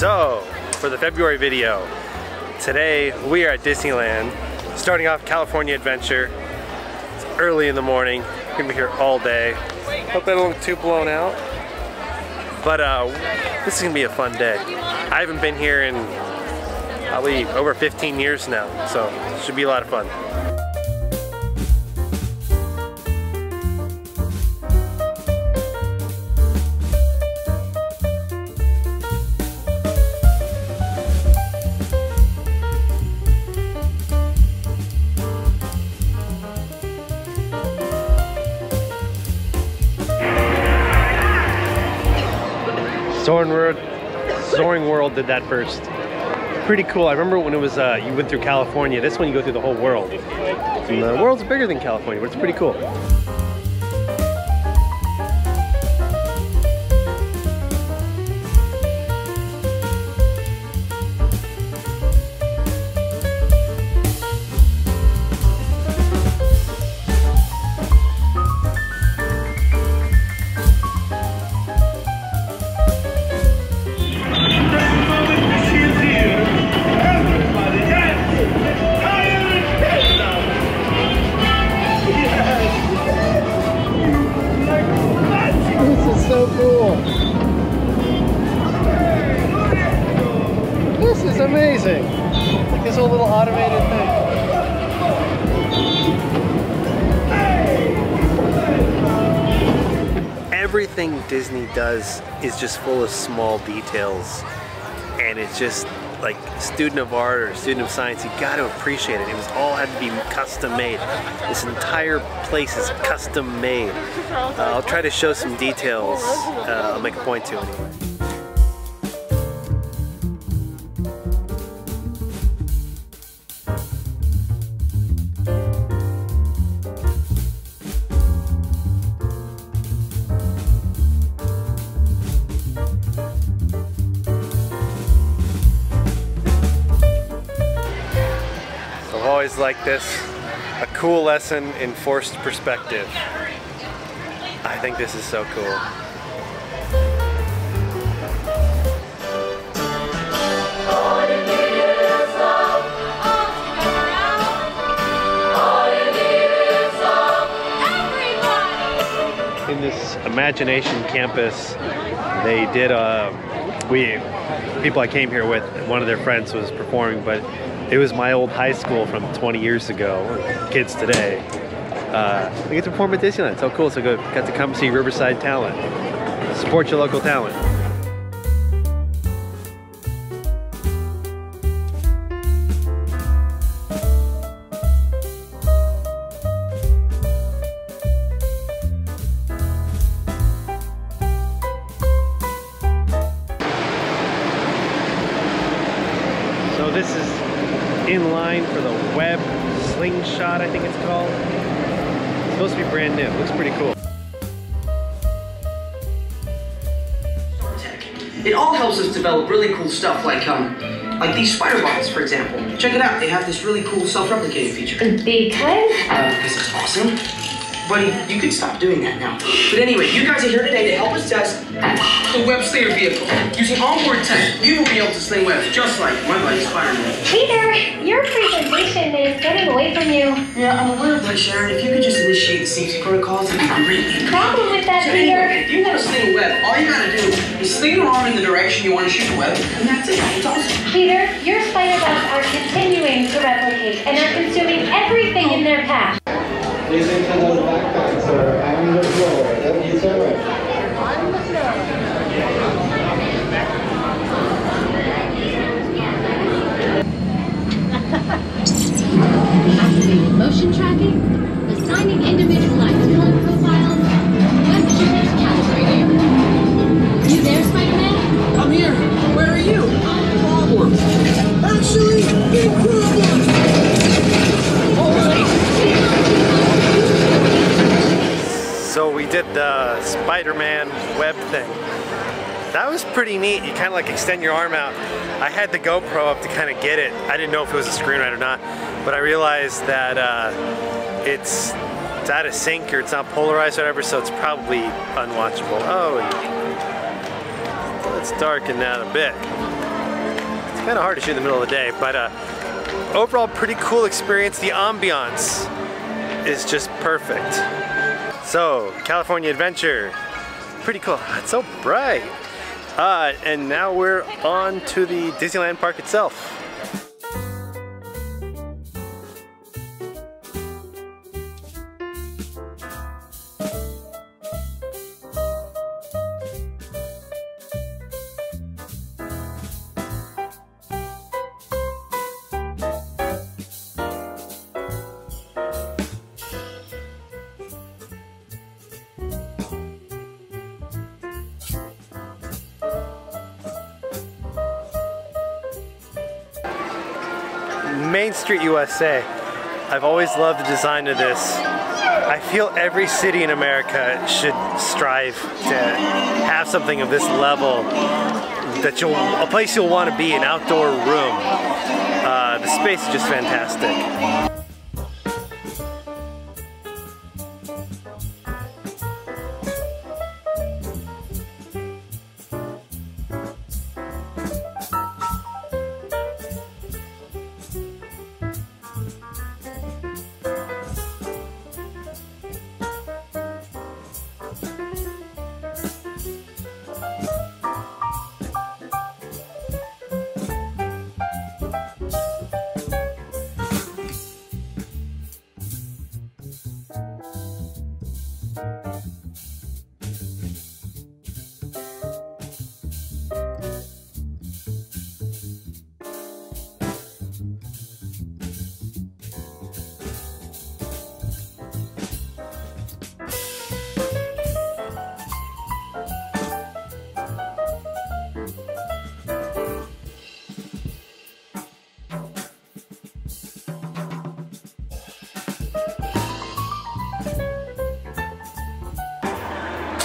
So, for the February video, today we are at Disneyland, starting off California Adventure. It's early in the morning, we're gonna be here all day. Hope I don't look too blown out. But uh, this is gonna be a fun day. I haven't been here in probably over 15 years now, so it should be a lot of fun. Soaring World, Soaring World did that first. Pretty cool. I remember when it was uh, you went through California. This one you go through the whole world. And the world's bigger than California, but it's pretty cool. Does is just full of small details. And it's just like student of art or student of science, you got to appreciate it. It was all had to be custom made. This entire place is custom made. Uh, I'll try to show some details. Uh, I'll make a point to anyway. Liked this. A cool lesson in forced perspective. I think this is so cool. in this imagination campus they did a we people i came here with one of their friends was performing but it was my old high school from 20 years ago. Kids today. Uh, they get to perform at disneyland. So cool. So go got to come see riverside talent. Support your local talent line for the web slingshot, I think it's called. It's supposed to be brand new. Looks pretty cool. It all helps us develop really cool stuff like um like these spider bots, for example. Check it out. They have this really cool self-replicating feature. Because Uh, this is awesome. Buddy, you can stop doing that now. But anyway, you guys are here today to help us test the web Slinger vehicle. Using onboard tech, you will be able to sling webs just like my buddy Spider-Man. Peter, your presentation is getting away from you. Yeah, I'm aware of that, Sharon. If you could just initiate the safety protocols, be great. Problem with that, So anyway, Peter. if you want to sling a web, all you gotta do is sling your arm in the direction you want to shoot the web, and that's it. It's awesome. Peter, your spider bots are continuing to replicate and are consuming everything in their path. So we did the Spider-Man web thing. That was pretty neat. You kind of like extend your arm out. I had the GoPro up to kind of get it. I didn't know if it was a screen or not, but I realized that uh, it's it's out of sync or it's not polarized or whatever, so it's probably unwatchable. Oh, let's darken that a bit. Kind of hard to shoot in the middle of the day, but uh, overall pretty cool experience. The ambiance is just perfect. So, California Adventure, pretty cool. It's so bright. Uh, and now we're on to the Disneyland Park itself. Main Street USA. I've always loved the design of this. I feel every city in America should strive to have something of this level that you'll, a place you'll want to be, an outdoor room. Uh, the space is just fantastic.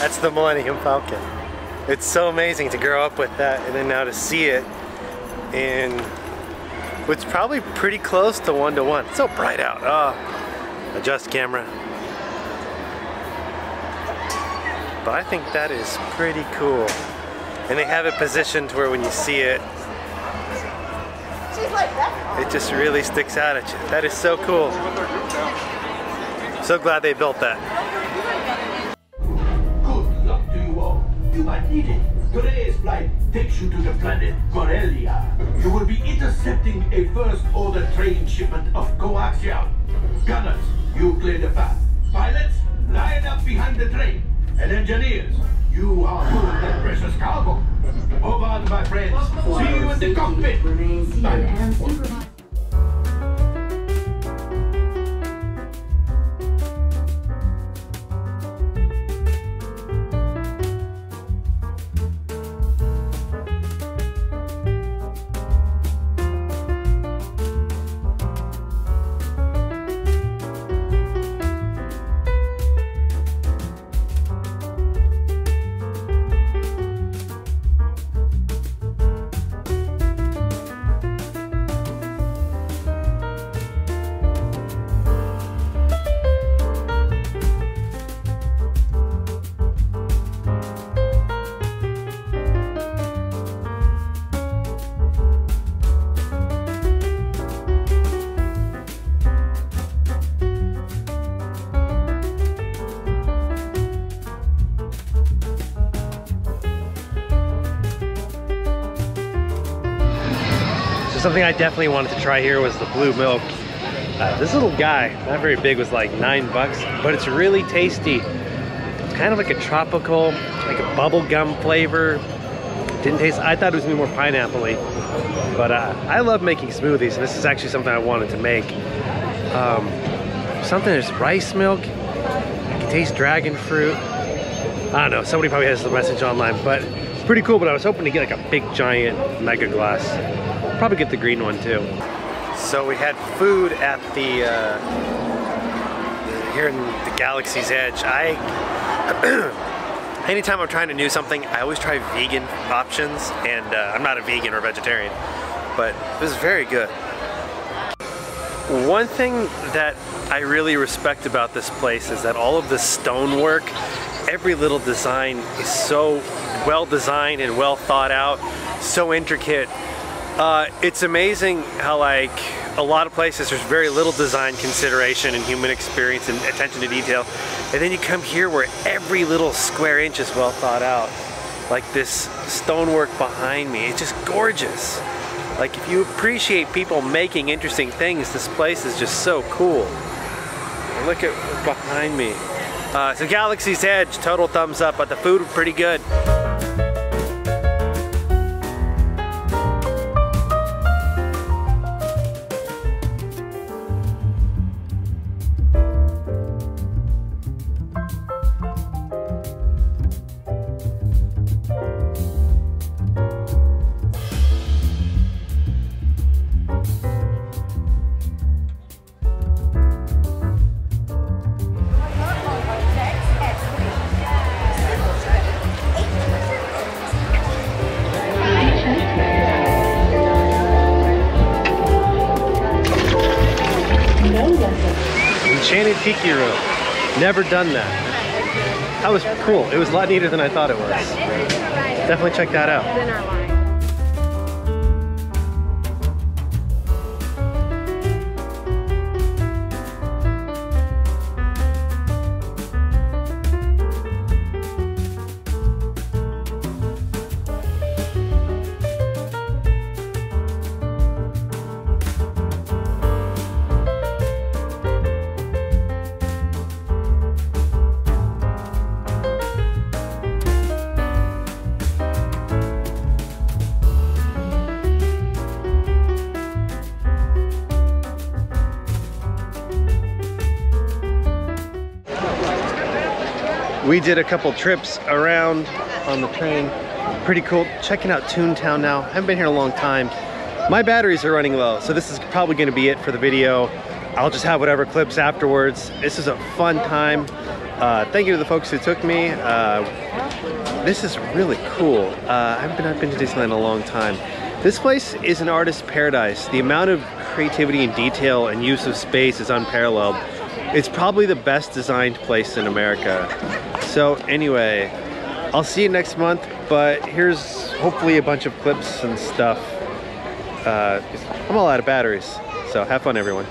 That's the Millennium Falcon. It's so amazing to grow up with that and then now to see it in what's probably pretty close to one to one. So bright out. Oh, adjust camera. But I think that is pretty cool. And they have it positioned where when you see it, it just really sticks out at you. That is so cool. So glad they built that. Might. Today's flight takes you to the planet Corellia. You will be intercepting a first order train shipment of coaxium. Gunners, you clear the path. Pilots, line up behind the train. And engineers, you are moving that precious cargo. Move on, my friends. See you in the cockpit. Bye. Something I definitely wanted to try here was the blue milk. Uh, this little guy, not very big, was like nine bucks, but it's really tasty. It's kind of like a tropical, like a bubble gum flavor. Didn't taste, I thought it was gonna be more pineapple-y. But uh, I love making smoothies, and this is actually something I wanted to make. Um, something, there's rice milk, I can taste dragon fruit. I don't know, somebody probably has the message online, but pretty cool, but I was hoping to get like a big giant mega glass. Probably get the green one too. So we had food at the, uh, here in the Galaxy's Edge. I, anytime I'm trying to do something, I always try vegan options, and uh, I'm not a vegan or vegetarian, but it was very good. One thing that I really respect about this place is that all of the stonework, every little design is so well designed and well thought out, so intricate. Uh, it's amazing how like a lot of places there's very little design consideration and human experience and attention to detail. And then you come here where every little square inch is well thought out. Like this stonework behind me, it's just gorgeous. Like if you appreciate people making interesting things, this place is just so cool. Look at behind me. Uh, so Galaxy's Edge, total thumbs up, but the food pretty good. Room. Never done that. That was cool. It was a lot neater than I thought it was. Definitely check that out. We did a couple trips around on the train. Pretty cool. Checking out Toontown now. I haven't been here in a long time. My batteries are running low, so this is probably gonna be it for the video. I'll just have whatever clips afterwards. This is a fun time. Uh, thank you to the folks who took me. Uh, this is really cool. Uh, I haven't been, I've been to Disneyland in a long time. This place is an artist's paradise. The amount of creativity and detail and use of space is unparalleled. It's probably the best designed place in America. So anyway, I'll see you next month, but here's hopefully a bunch of clips and stuff. Uh, I'm all out of batteries, so have fun everyone.